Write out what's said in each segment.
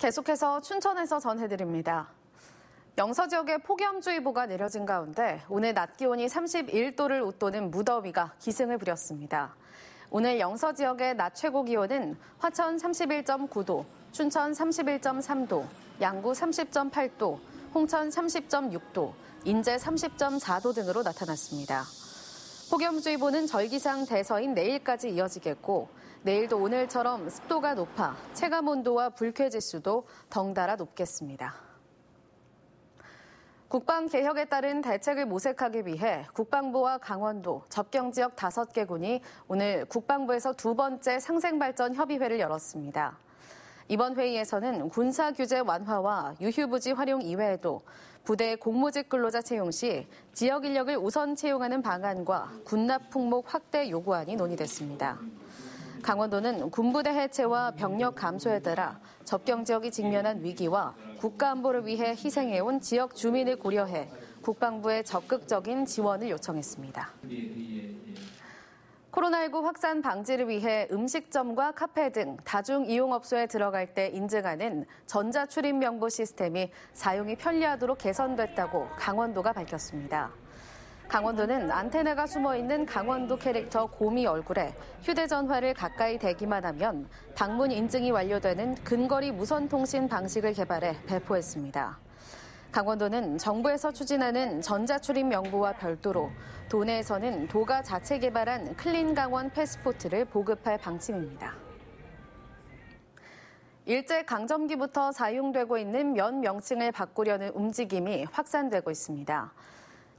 계속해서 춘천에서 전해드립니다. 영서 지역에 폭염주의보가 내려진 가운데 오늘 낮 기온이 31도를 웃도는 무더위가 기승을 부렸습니다. 오늘 영서 지역의 낮 최고 기온은 화천 31.9도, 춘천 31.3도, 양구 30.8도, 홍천 30.6도, 인제 30.4도 등으로 나타났습니다. 폭염주의보는 절기상 대서인 내일까지 이어지겠고 내일도 오늘처럼 습도가 높아 체감 온도와 불쾌지수도 덩달아 높겠습니다. 국방 개혁에 따른 대책을 모색하기 위해 국방부와 강원도 접경 지역 5개 군이 오늘 국방부에서 두 번째 상생발전 협의회를 열었습니다. 이번 회의에서는 군사 규제 완화와 유휴부지 활용 이외에도 부대 공무직 근로자 채용 시 지역 인력을 우선 채용하는 방안과 군납 품목 확대 요구안이 논의됐습니다. 강원도는 군부대 해체와 병력 감소에 따라 접경 지역이 직면한 위기와 국가 안보를 위해 희생해온 지역 주민을 고려해 국방부에 적극적인 지원을 요청했습니다. 코로나19 확산 방지를 위해 음식점과 카페 등 다중 이용업소에 들어갈 때 인증하는 전자출입 명부 시스템이 사용이 편리하도록 개선됐다고 강원도가 밝혔습니다. 강원도는 안테나가 숨어 있는 강원도 캐릭터 곰이 얼굴에 휴대전화를 가까이 대기만 하면 방문 인증이 완료되는 근거리 무선 통신 방식을 개발해 배포했습니다. 강원도는 정부에서 추진하는 전자출입 명부와 별도로 도내에서는 도가 자체 개발한 클린 강원 패스포트를 보급할 방침입니다. 일제 강점기부터 사용되고 있는 면 명칭을 바꾸려는 움직임이 확산되고 있습니다.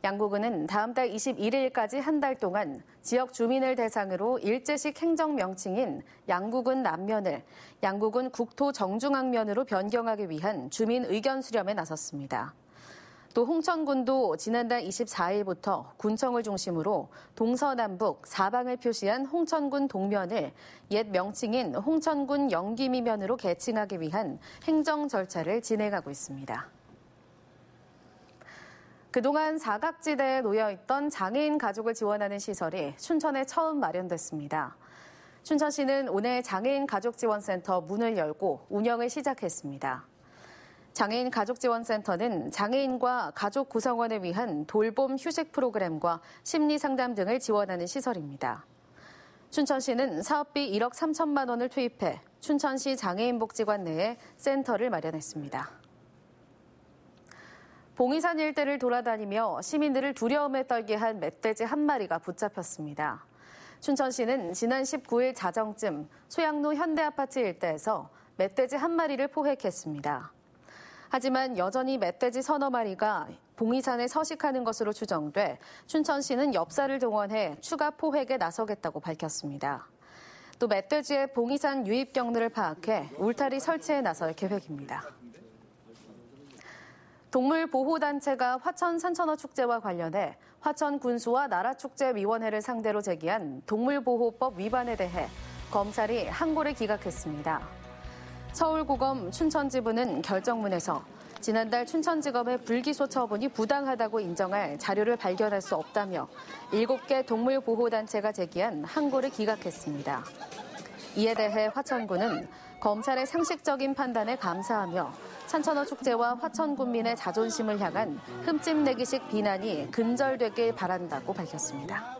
양국은은 다음 달 21일까지 한 달 동안 지역 주민을 대상으로 일제식 행정 명칭인 양국은 남면을 양국은 국토 정중앙면으로 변경하기 위한 주민 의견 수렴에 나섰습니다. 또 홍천군도 지난달 24일부터 군청을 중심으로 동서남북 사방을 표시한 홍천군 동면을 옛 명칭인 홍천군 영기미면으로 개칭하기 위한 행정 절차를 진행하고 있습니다. 그동안 사각지대에 놓여있던 장애인 가족을 지원하는 시설이 춘천에 처음 마련됐습니다. 춘천시는 오늘 장애인 가족지원센터 문을 열고 운영을 시작했습니다. 장애인 가족지원센터는 장애인과 가족 구성원을 위한 돌봄 휴식 프로그램과 심리 상담 등을 지원하는 시설입니다. 춘천시는 사업비 1억 3천만 원을 투입해 춘천시 장애인복지관 내에 센터를 마련했습니다. 봉이산 일대를 돌아다니며 시민들을 두려움에 떨게 한 멧돼지 한 마리가 붙잡혔습니다. 춘천시는 지난 19일 자정쯤 소양로 현대아파트 일대에서 멧돼지 한 마리를 포획했습니다. 하지만 여전히 멧돼지 서너 마리가 봉이산에 서식하는 것으로 추정돼 춘천시는 엽사를 동원해 추가 포획에 나서겠다고 밝혔습니다. 또 멧돼지의 봉이산 유입 경로를 파악해 울타리 설치에 나설 계획입니다. 동물보호단체가 화천 산천어 축제와 관련해 화천 군수와 나라축제위원회를 상대로 제기한 동물보호법 위반에 대해 검찰이 항고를 기각했습니다. 서울고검 춘천지부는 결정문에서 지난달 춘천지검의 불기소 처분이 부당하다고 인정할 자료를 발견할 수 없다며 7개 동물보호단체가 제기한 항고를 기각했습니다. 이에 대해 화천군은 검찰의 상식적인 판단에 감사하며 산천어 축제와 화천 군민의 자존심을 향한 흠집내기식 비난이 근절되길 바란다고 밝혔습니다.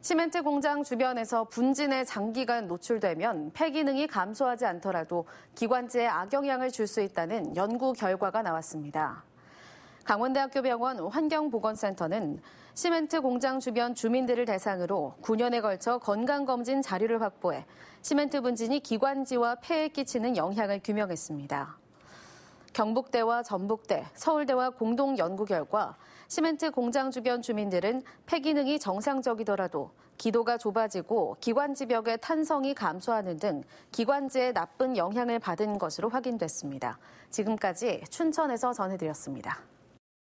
시멘트 공장 주변에서 분진에 장기간 노출되면 폐기능이 감소하지 않더라도 기관지에 악영향을 줄 수 있다는 연구 결과가 나왔습니다. 강원대학교 병원 환경보건센터는 시멘트 공장 주변 주민들을 대상으로 9년에 걸쳐 건강검진 자료를 확보해 시멘트 분진이 기관지와 폐에 끼치는 영향을 규명했습니다. 경북대와 전북대, 서울대와 공동 연구 결과 시멘트 공장 주변 주민들은 폐 기능이 정상적이더라도 기도가 좁아지고 기관지벽의 탄성이 감소하는 등 기관지에 나쁜 영향을 받은 것으로 확인됐습니다. 지금까지 춘천에서 전해드렸습니다.